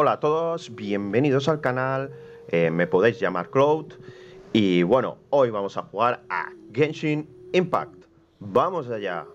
Hola a todos, bienvenidos al canal, eh, me podéis llamar Cloud y bueno, hoy vamos a jugar a Genshin Impact. ¡Vamos allá!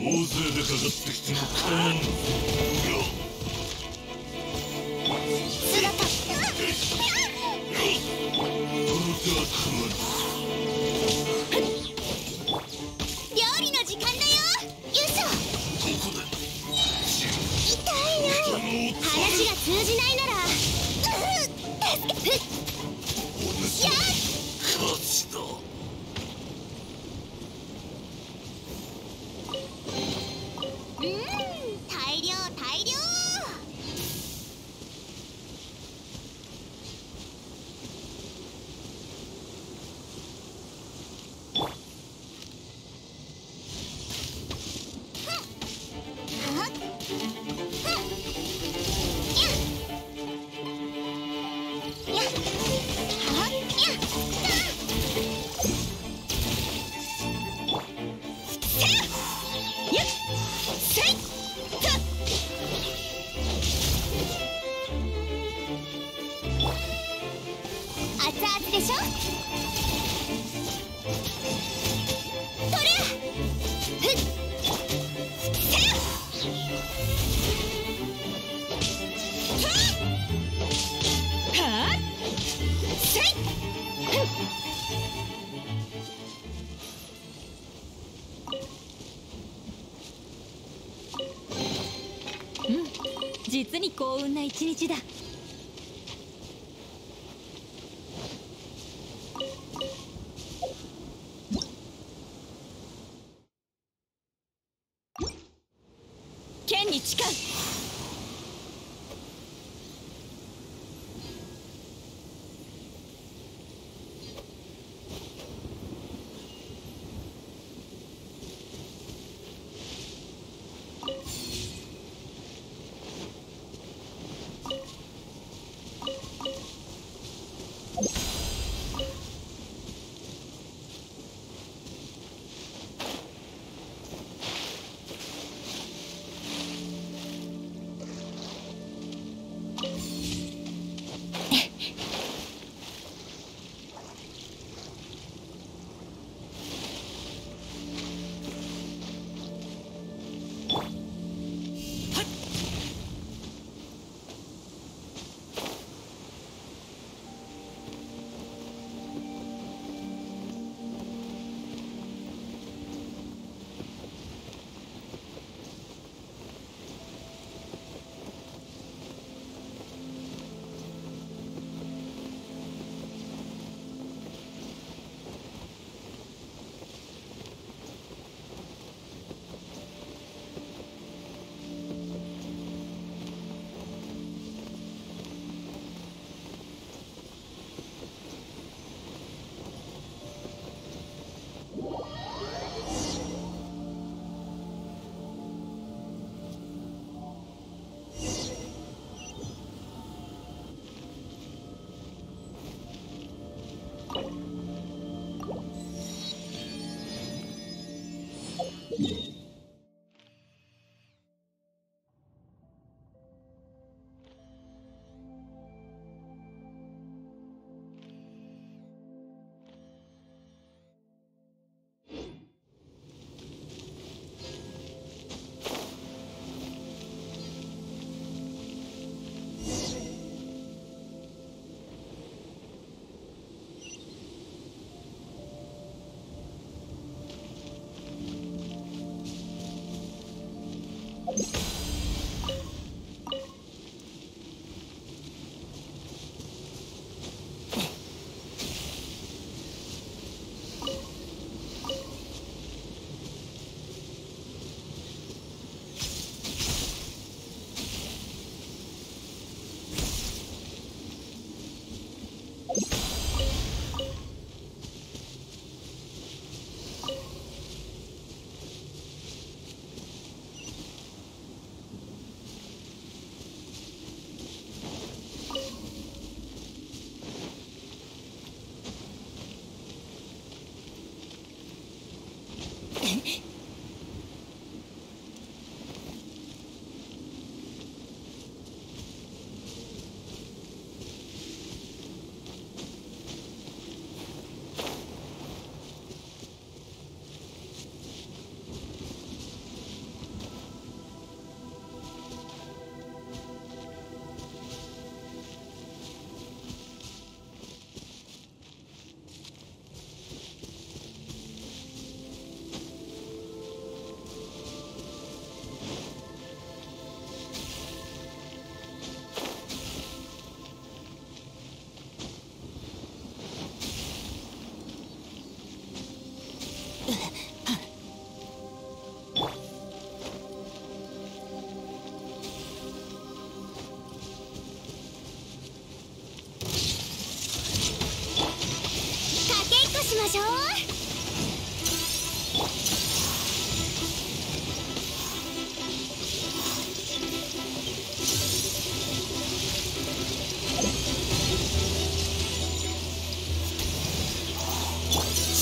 大勢でかかってきても構わん 々でしょ？取れ。ふっせっはっはっせいふっ実に幸運な一日だ。剣に誓う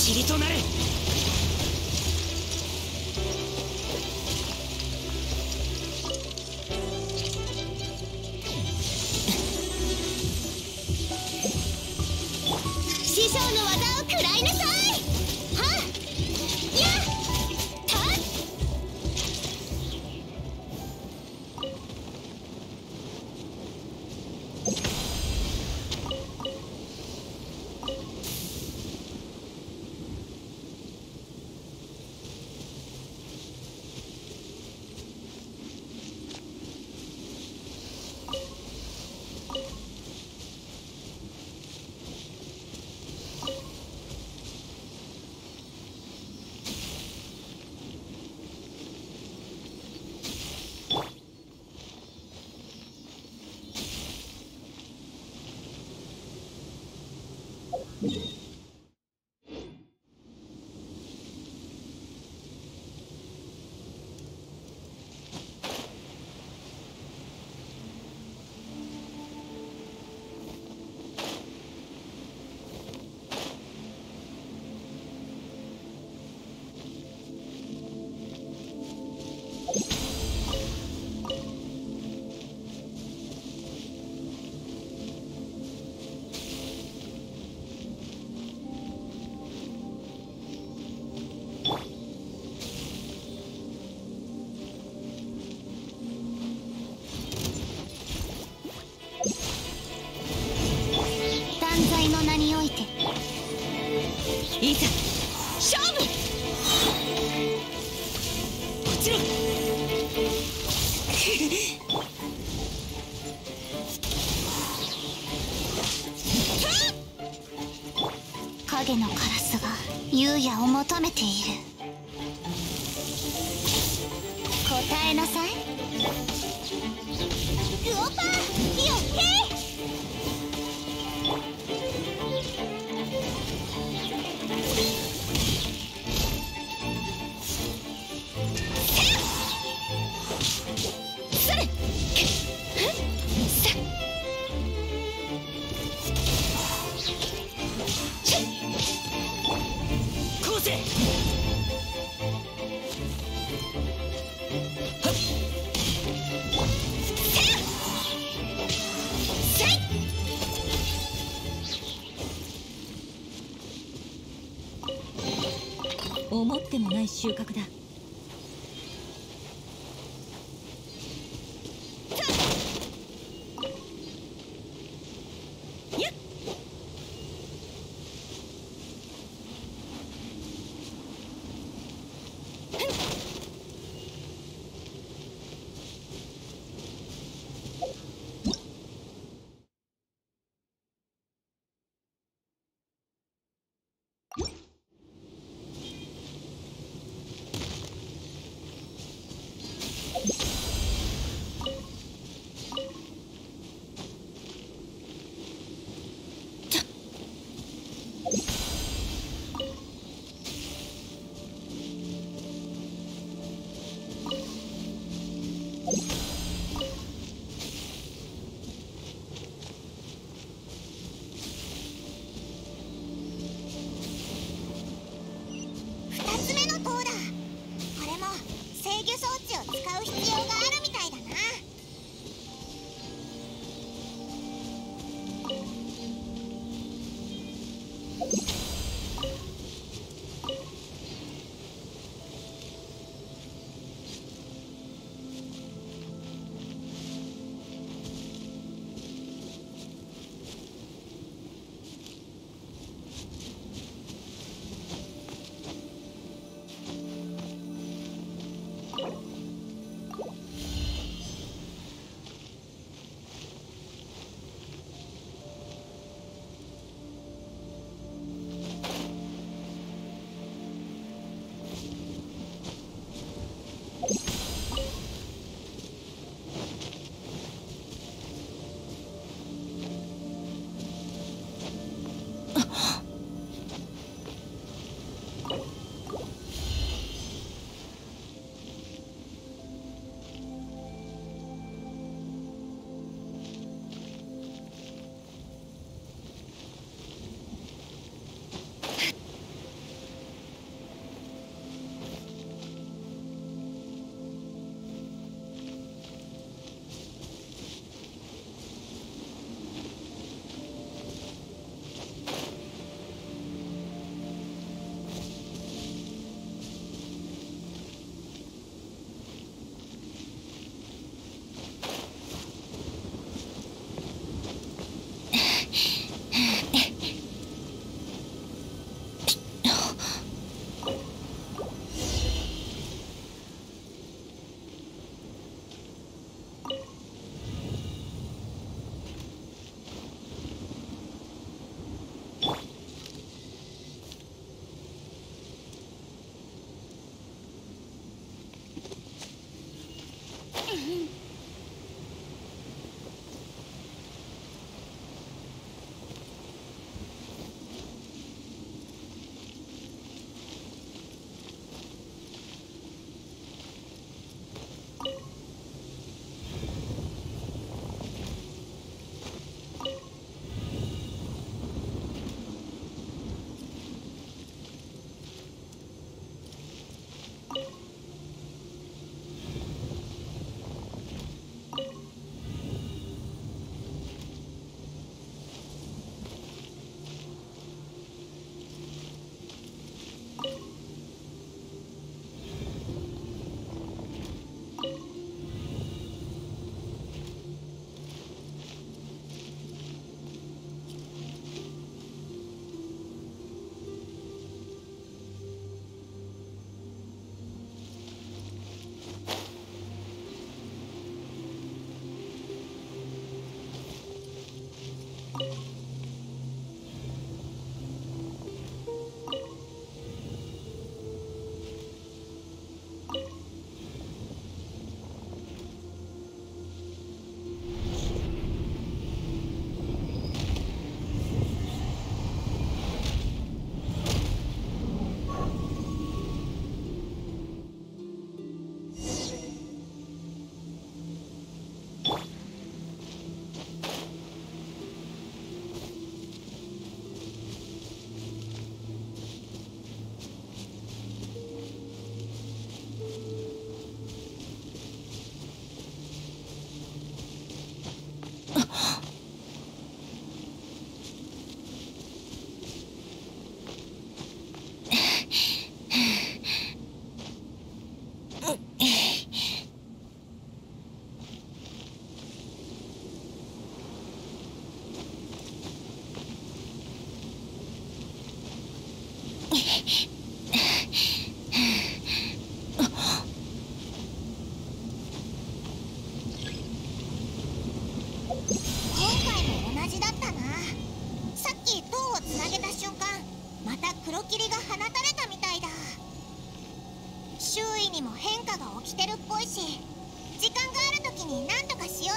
霧となるちろん。影のカラスが優也を求めている。収穫だ。you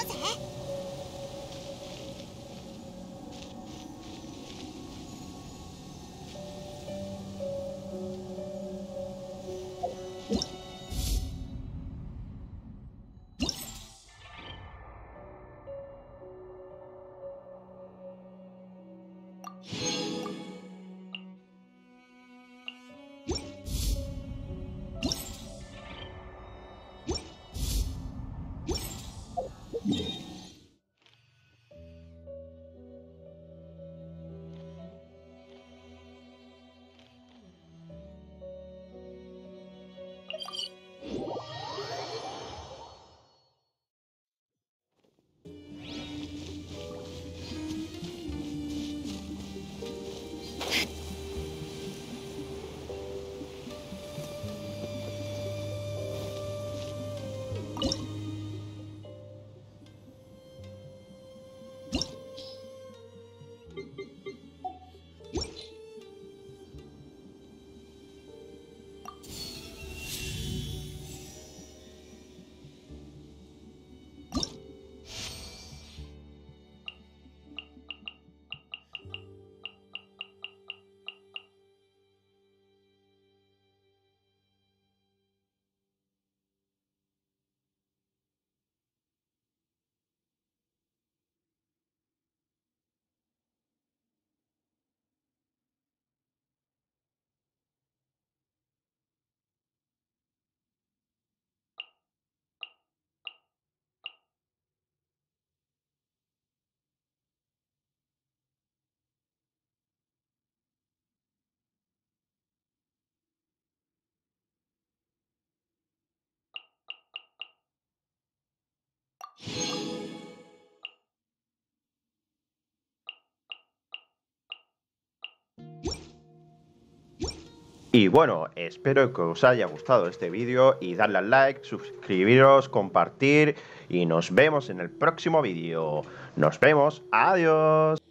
旺财 Y bueno, espero que os haya gustado este vídeo y darle al like, suscribiros, compartir y nos vemos en el próximo vídeo. Nos vemos, adiós.